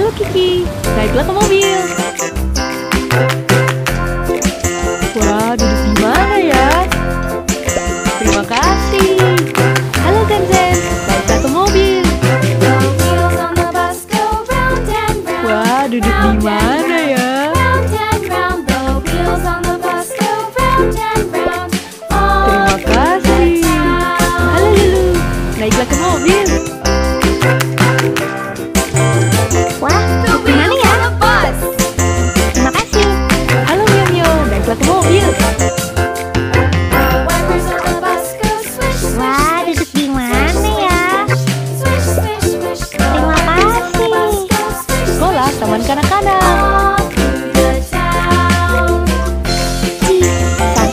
Halo Kiki, naiklah ke mobil. Wah, duduk di mana ya? Terima kasih. Halo Zenzen, naiklah ke mobil. Wah, duduk di mana ya? Terima kasih. Halo Lulu, naiklah ke mobil.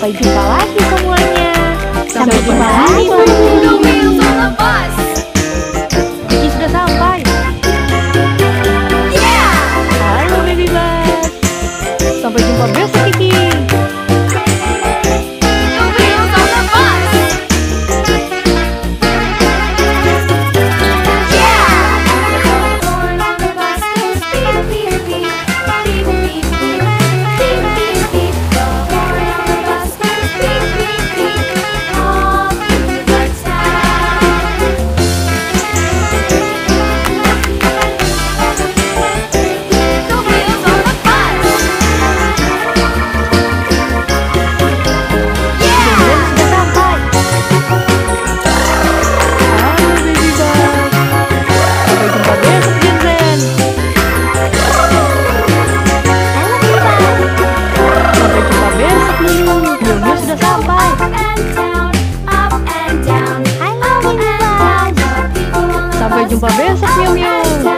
Sampai jumpa lagi semuanya. Sampai jumpa lagi. Sampai jumpa besok Kiki. Sampai jumpa besok, Miu Miu.